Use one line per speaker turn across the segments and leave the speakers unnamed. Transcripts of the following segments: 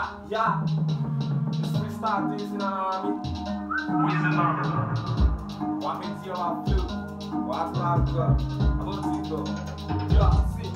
Yeah, yeah. This freestyle things, you know what I mean?
Where's the number?
One minute here, I flew. What's my girl? I'm going to go. Yeah, see.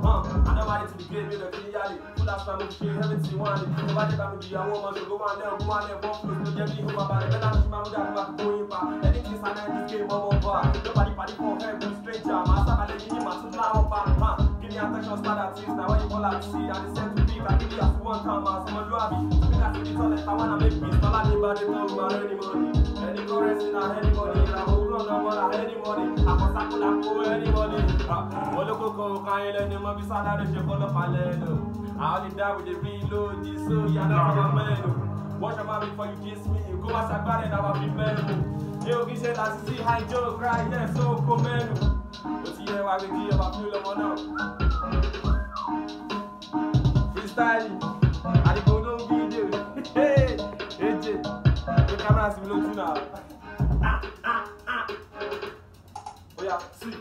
Huh, I know I need to be great, but the reality. Full of spam, if you haven't seen one, if you want to be a woman, so go on there, go on there, go on there, get me who about it. Better than my mother, I'm going back. Anything is an end, this game, over. Nobody party for bad artist, now when you call at sea, and the set to be, can give you as one time as one you have it. Speak as if it's all like I wanna make peace, all I need by the time, but any money. Any currency, not any money, and I hold on, no more, not any money. I can sack on that for any money. Olóko kan ò kan ilẹ̀ ni mo fi sádàrí ṣe kọ́ lọ́pàá lẹ́nu. Àwọn lè dá with the reload, the so yàrá ọ̀rọ̀ mẹ́nu. Watch your mouth before you kiss me, kó wá ṣàgbárẹ̀ náà wà fi mẹ́nu. Yóò kí ṣe láti sí high joke, right there, so come mẹ́nu. Ó ti yẹ wá gbé kí ọba fún lọ́mọ. Oya, see.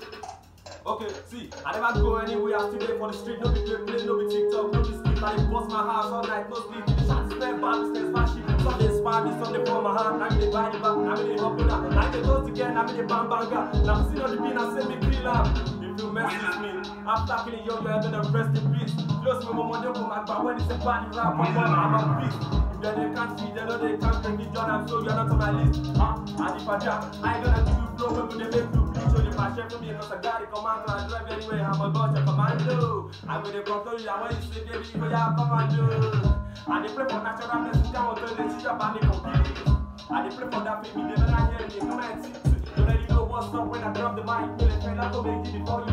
Okay, see, I never go anywhere, I for the street, no be play no be TikTok, no be sleep, I bust my house all night, no sleep, the shot is bad, business, bad shit, some dey spy me, some dey pour my hand, now me dey buy the back, now dey hop on that, now me dey toast again, now me dey bang banga, now me see on the now say me me, after killing you, you're gonna rest in peace, close me, my money, come back, when it's a body rap, I'm on, I'm a beast, if they they can't see, they know they can't bring me Jordan, so you're not on my list, huh, and if I drop, I ain't gonna give you flow, when they make you bleach, so you my chef for me, I got it, commando, I drive anywhere, I'm a god, a commando. I'm gonna control you, I want you to say, baby, you are commando. And they pray natural blessings, down to the teacher, but they compete. And they pray for that baby, they never hear me, come and see. You already know what's up when I drop the mic, feel it, feel like to make it before you